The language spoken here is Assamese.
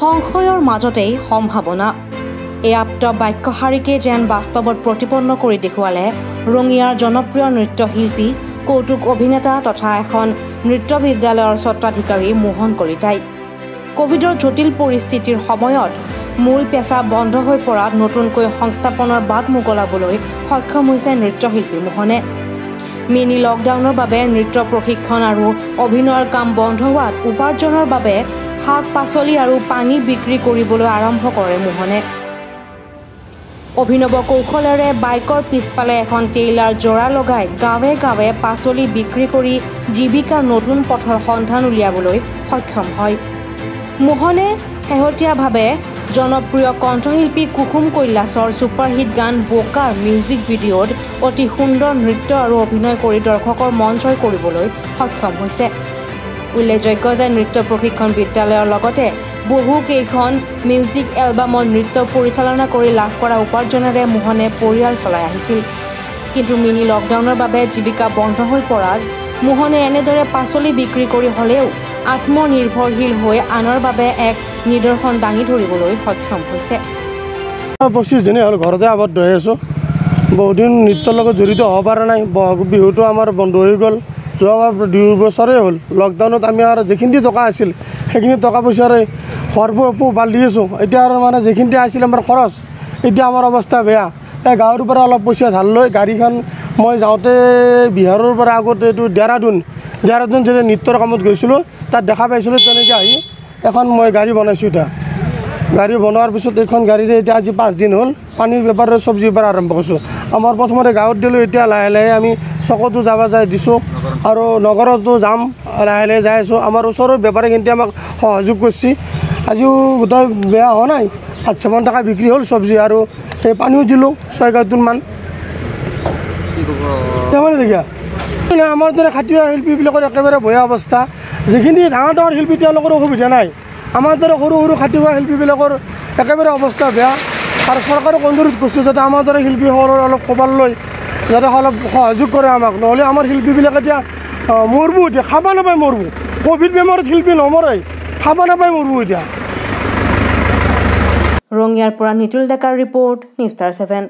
সংশয়ৰ মাজতেই সম্ভাৱনা এই আপ্ত যেন বাস্তৱত প্ৰতিপন্ন কৰি দেখুৱালে ৰঙিয়াৰ জনপ্ৰিয় নৃত্যশিল্পী কৌতুক অভিনেতা তথা এখন নৃত্য বিদ্যালয়ৰ স্বত্বাধিকাৰী মোহন কলিতাই। কভিডৰ জটিল পৰিস্থিতিৰ সময়ত মূল পেচা বন্ধ হৈ পৰাত নতুনকৈ সংস্থাপনৰ বাট মোকলাবলৈ সক্ষম হৈছে নৃত্যশিল্পী মোহনে। মিনি লকডাউনৰ বাবে নৃত্য প্ৰশিক্ষণ আৰু অভিনয়ৰ কাম বন্ধ হোৱাত উপাৰ্জনৰ বাবে শাক পাচলি আৰু পানী বিক্ৰী কৰিবলৈ আৰম্ভ কৰে মোহনে। অভিনৱ কৌশলেৰে বাইকৰ পিছফালে এখন টেইলাৰ জোৰা লগাই গাঁৱে গাঁৱে পাচলি বিক্ৰী কৰি জীৱিকাৰ নতুন পথৰ সন্ধান উলিয়াবলৈ সক্ষম হয়। মোহনে শেহতীয়াভাৱে জনপ্ৰিয় কণ্ঠশিল্পী কুসুম কৈলাশৰ ছুপাৰহিট গান বোকাৰ মিউজিক ভিডিঅ'ত অতি সুন্দৰ নৃত্য আৰু অভিনয় কৰি দৰ্শকৰ মন জয় কৰিবলৈ সক্ষম হৈছে। উল্লেখযোগ্য যে নৃত্য প্ৰশিক্ষণ বিদ্যালয়ৰ লগতে বহুকেইখন মিউজিক এলবামত নৃত্য পৰিচালনা কৰি লাভ কৰা উপাৰ্জনেৰে মোহনে পৰিয়াল চলাই আহিছিল। কিন্তু মিনি লকডাউনৰ বাবে জীৱিকা বন্ধ হৈ পৰাত মোহনে এনেদৰে পাচলি বিক্ৰী কৰি হ'লেও আত্মনিৰ্ভৰশীল হৈ আনৰ বাবে এক নিদৰ্শন দাঙি ধৰিবলৈ সক্ষম হৈছে। পঁচিছ দিনেই হ'ল ঘৰতে আবদ্ধ হৈ আছোঁ। বহুদিন নৃত্যৰ লগত জড়িত হ'ব পৰা নাই। বহাগ বিহুটো আমাৰ বন্ধ হৈ গ'ল। যোৱা দুই বছৰেই হ'ল। লকডাউনত আমি আৰু যিখিনি টকা আছিল সেইখিনি টকা পইচাৰে পোহপাল দি আছোঁ এতিয়া আৰু মানে যিখিনি আছিল আমাৰ খৰচ এতিয়া আমাৰ অৱস্থা বেয়া। এই গাঁৱৰ পৰা অলপ পইচা ধাৰ লৈ গাড়ীখন মই যাওঁতে বিহাৰৰ পৰা আগতে এইটো ডেৰাডুন ডেৰাডুন যেতিয়া নৃত্যৰ কামত গৈছিলোঁ তাত দেখা পাইছিলোঁ তেনেকৈ আহি এখন মই গাড়ী বনাইছোঁ এতিয়া। গাড়ী বনোৱাৰ পিছত এইখন গাড়ীৰে এতিয়া আজি পাঁচদিন হ'ল পানীৰ বেপাৰৰ চব্জি বেপাৰ আৰম্ভ কৰিছোঁ। আমাৰ প্ৰথমতে গাঁৱত দিলোঁ এতিয়া লাহে লাহে আমি চকতো যাব যায় দিছোঁ। আৰু নগৰতো যাম লাহে লাহে যাই আছোঁ। আমাৰ ওচৰৰ বেপাৰীখিনিয়ে আমাক সহযোগ কৰিছে। আজিও গোটেই বেয়া হোৱা নাই। আঠশমান টকা বিক্ৰী হ'ল চব্জি আৰু সেই পানীও দিলোঁ ছয় কাৰ্টুনমান। দেখি আমাৰ দৰে খাটীয়া শিল্পীবিলাকৰ একেবাৰে বেয়া অৱস্থা। যিখিনি ডাঙৰ ডাঙৰ শিল্পী তেওঁলোকৰ অসুবিধা নাই। আমাৰ দৰে সৰু সৰু খাটীয়া শিল্পীবিলাকৰ একেবাৰে অৱস্থা বেয়া। আৰু চৰকাৰক অনুৰোধ কৰিছোঁ যাতে আমাৰ দৰে শিল্পীসকলৰ অলপ খবৰ লৈ যাতে অলপ সহযোগ কৰে আমাক। নহ'লে আমাৰ শিল্পীবিলাক এতিয়া মৰবো এতিয়া খাব নাপায় মৰবো। ক'ভিড বেমাৰত শিল্পী নমৰে খাব নাপায় মৰবো এতিয়া। ৰঙিয়াৰ পৰা নিতুল ডেকাৰ ৰিপৰ্ট নিউজ ষ্টাৰ ছেভেন।